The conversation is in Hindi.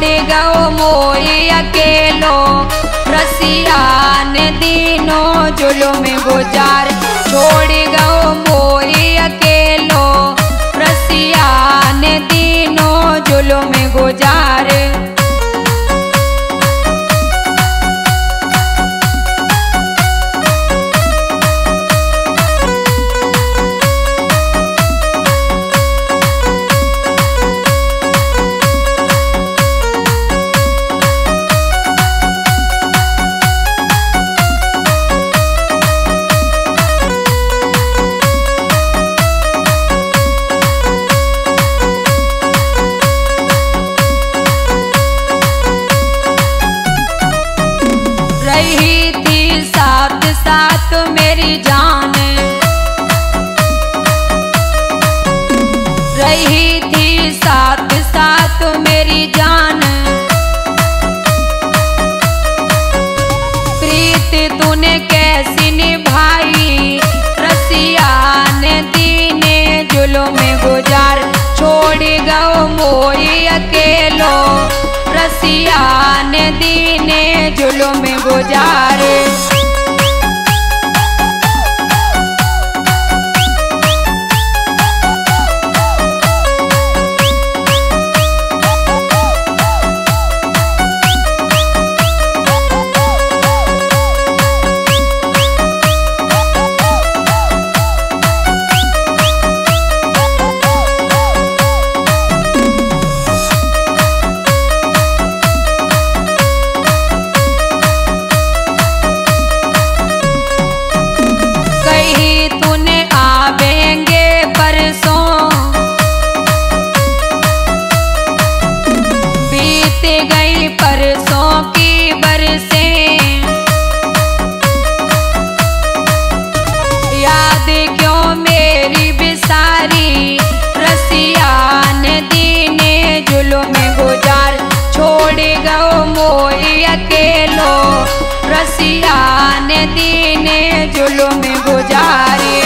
मोई अकेलो। रसिया ने दिनों जुलुम गुजार छोड़ गौ मोई अकेलो। रसिया ने दिनों जुलुम रही थी साथ साथ मेरी जान। रही थी साथ साथ मेरी जान। प्रीत तूने कैसी निभाई? रसिया ने दीने जुलो में गुजार, छोड़ गओ मोई अकेलो। रसिया ने दीने जुलुम गुजार। बीत गई परसों की बरसें। याद क्यों मेरी दीने जुलुम गुजार। छोड़ मोई अकेलो। दीने जुलुम गुजारी।